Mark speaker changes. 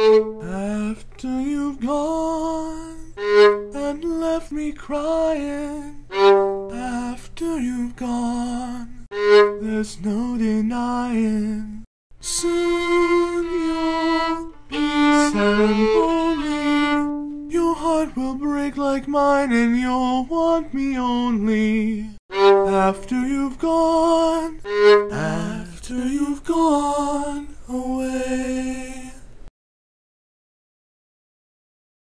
Speaker 1: After you've gone and left me crying, after you've gone, there's no denying. Soon you'll be sad and lonely. Your heart will break like mine, and you'll want me only after you've gone. After you've gone.